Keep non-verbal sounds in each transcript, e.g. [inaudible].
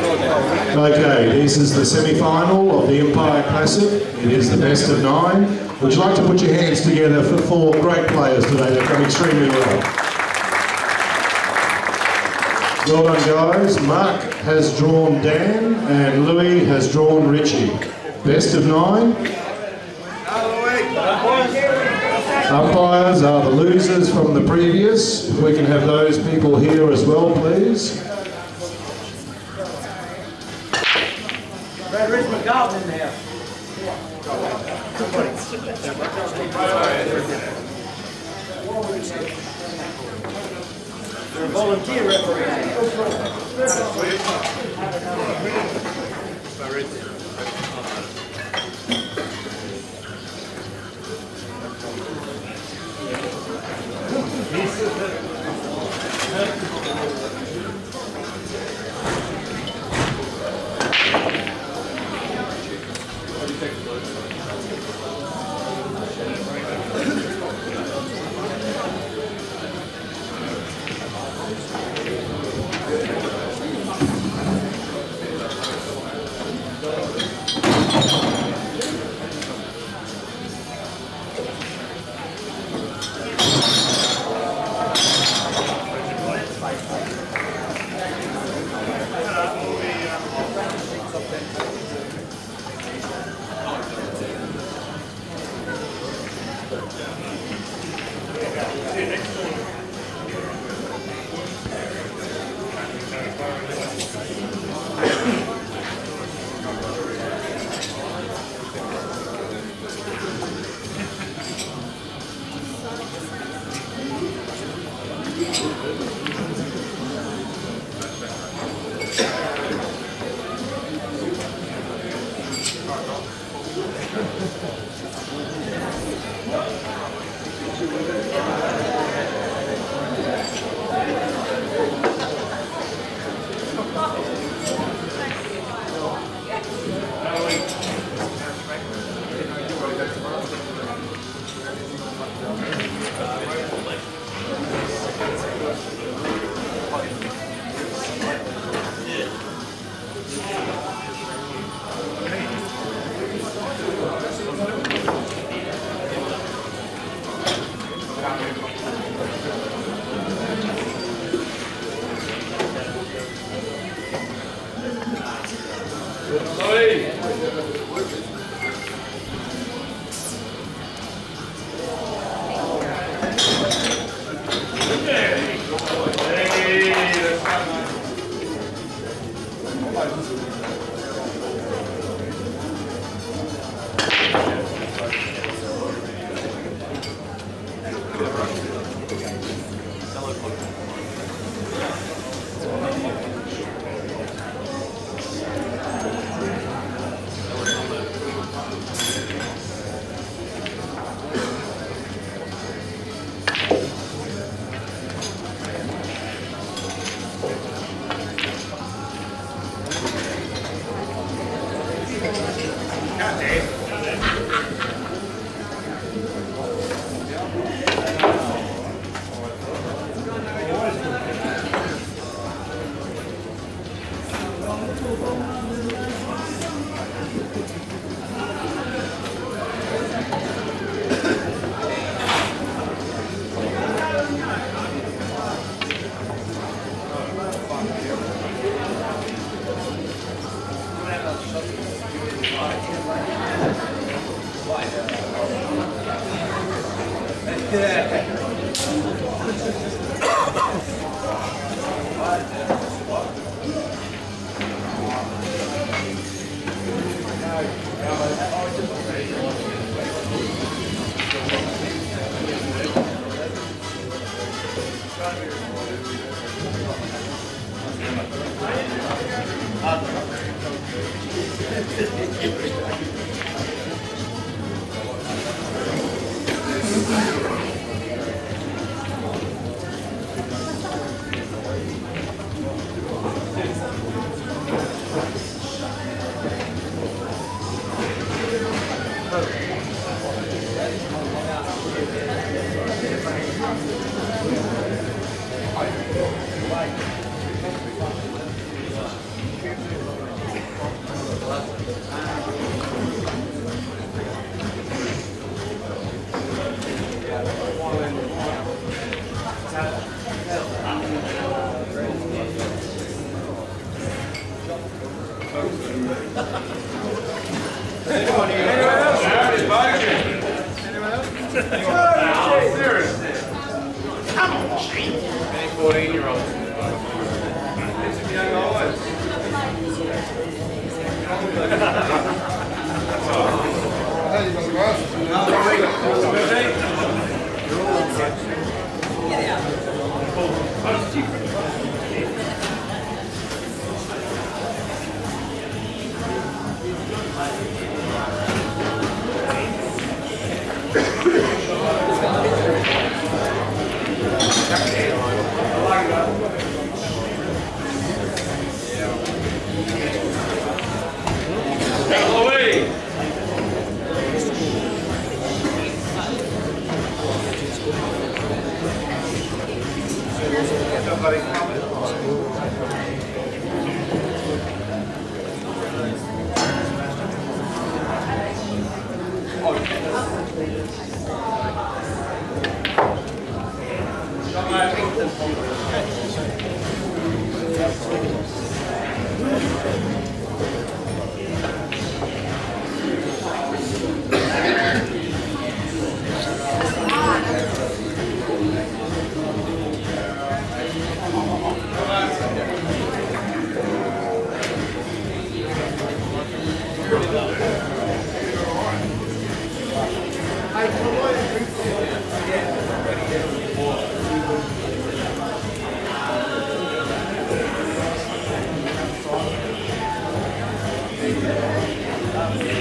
Okay, this is the semi-final of the Empire Classic. It is the best of nine. Would you like to put your hands together for four great players today? They've done extremely well. Well done, guys. Mark has drawn Dan and Louis has drawn Richie. Best of nine. Umpires are the losers from the previous. If we can have those people here as well, please. that Rich McGowan in there. They're volunteer referee. Amen.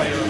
player.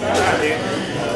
Dale.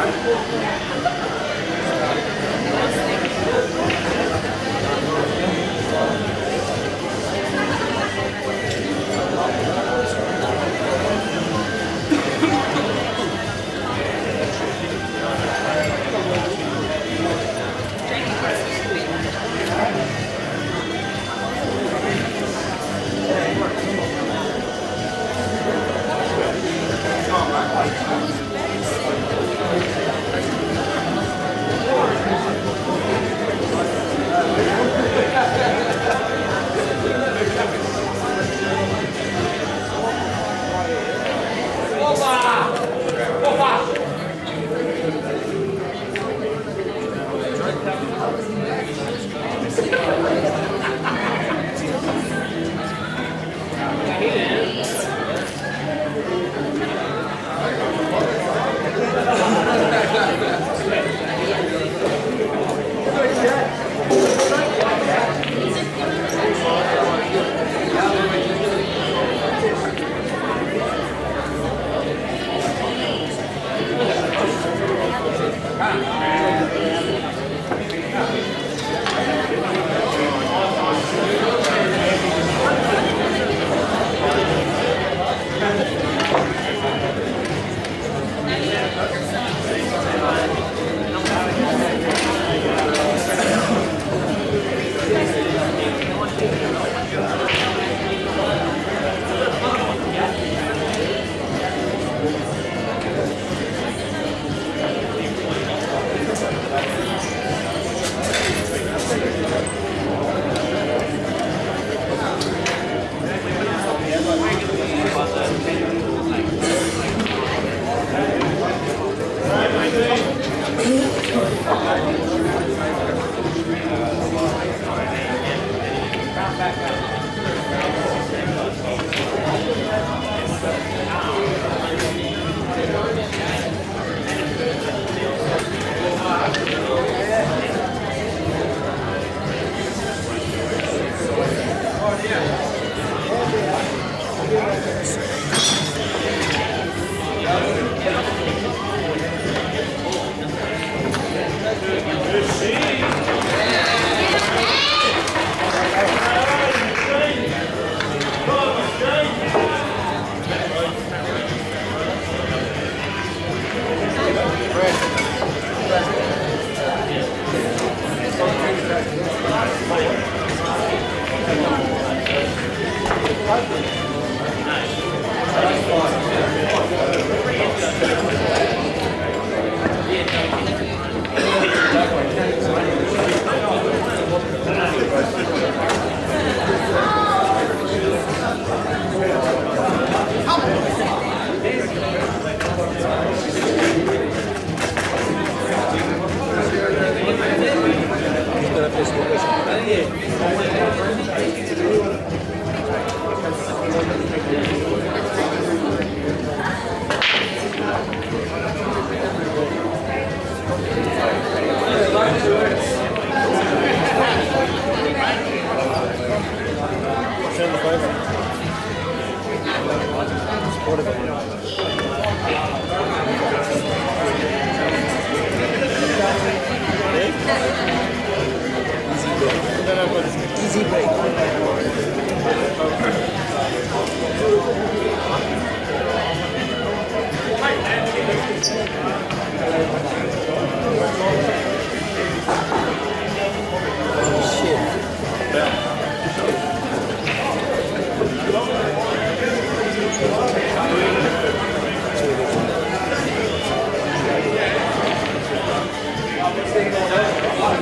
Thank you.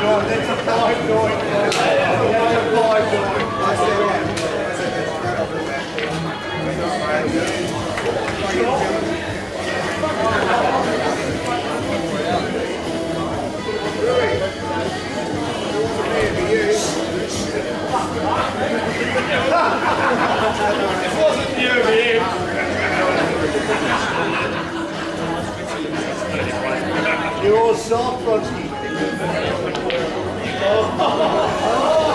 That's a five goal. That's a five goal. It wasn't you. You're soft, Brodsky. That's [laughs]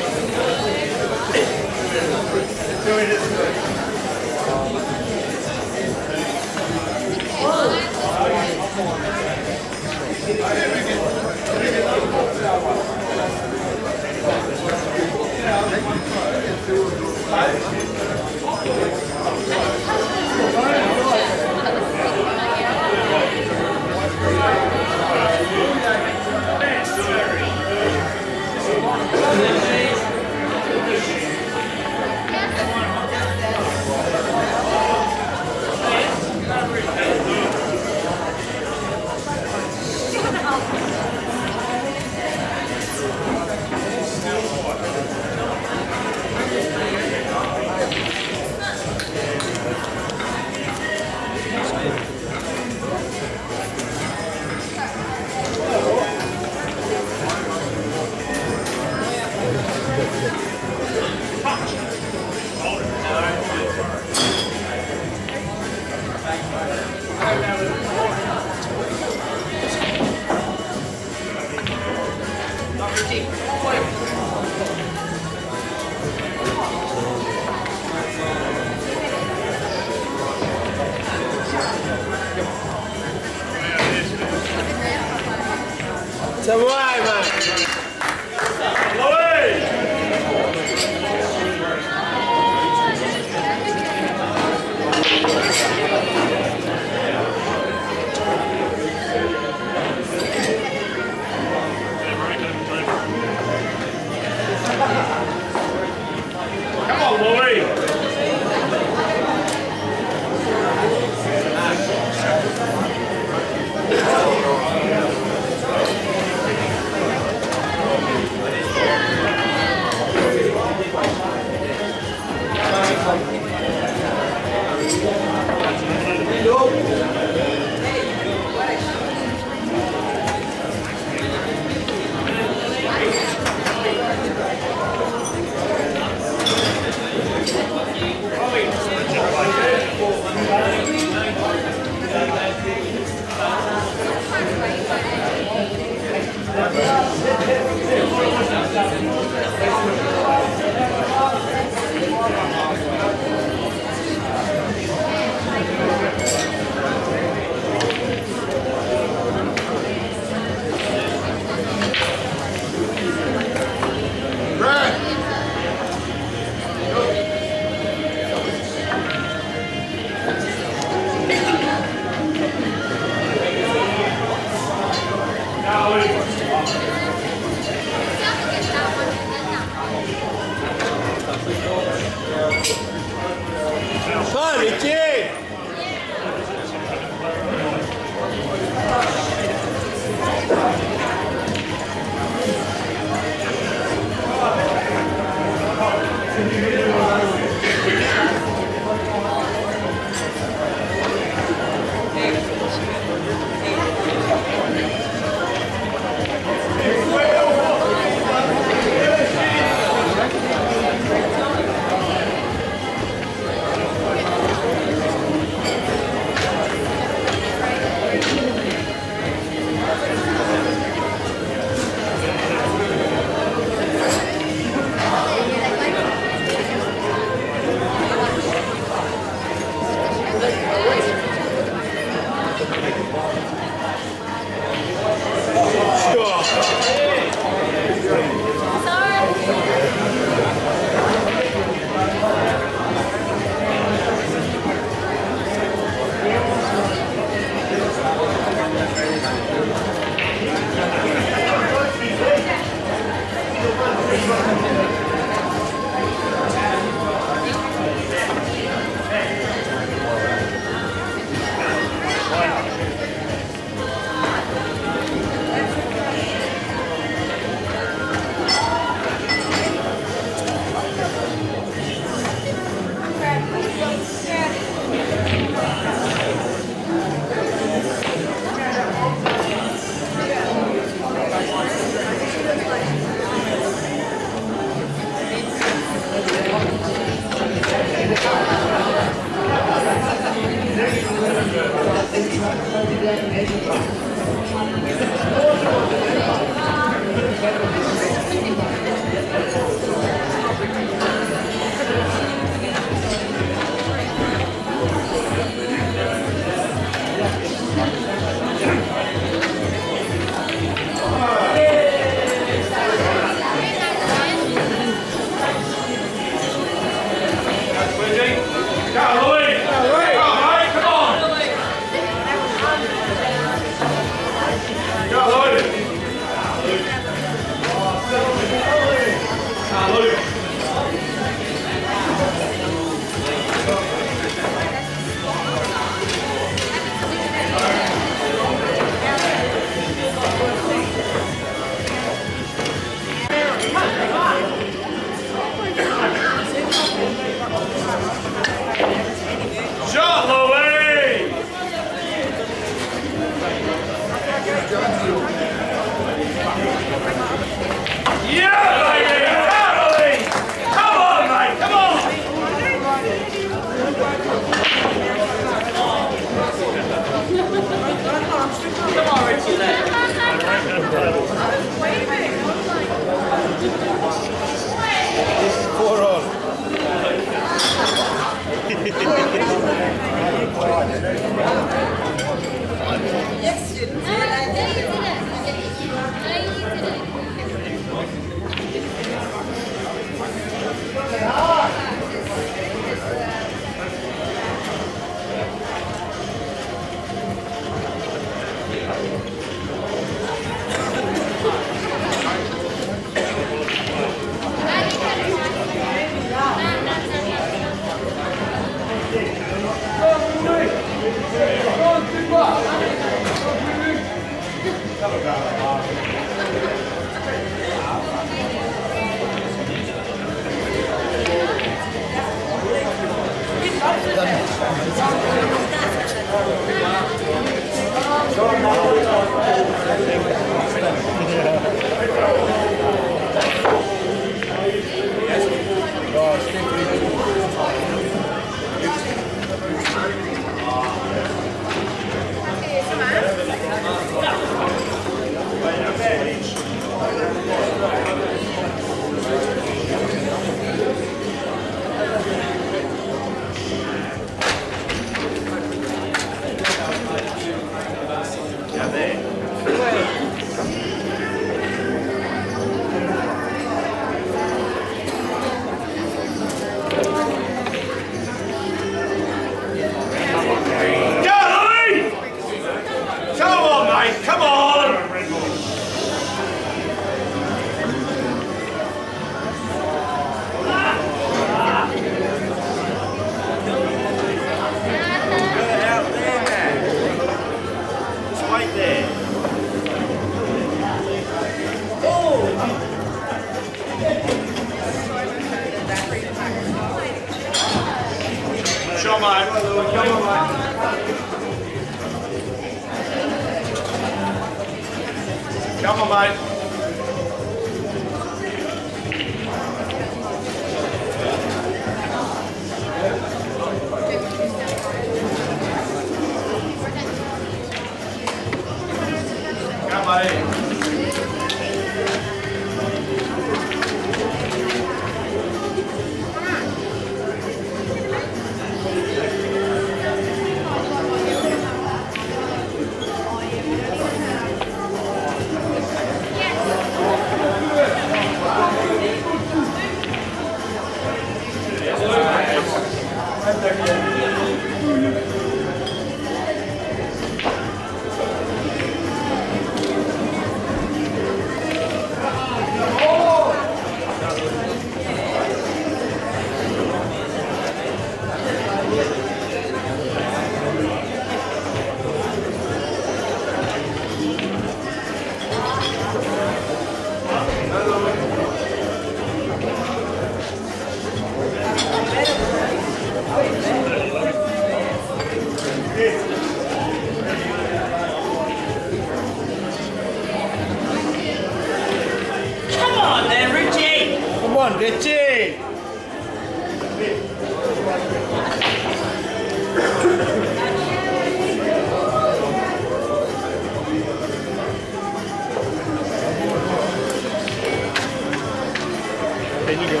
Then you go.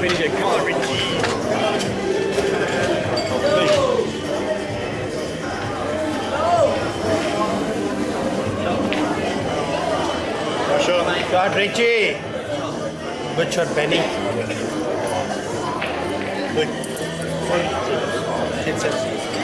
Then you go. Come on, Richie. Sure. Go on, Richie. Good shot, Benny. Good. Ten cents.